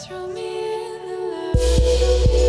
Throw me in the love.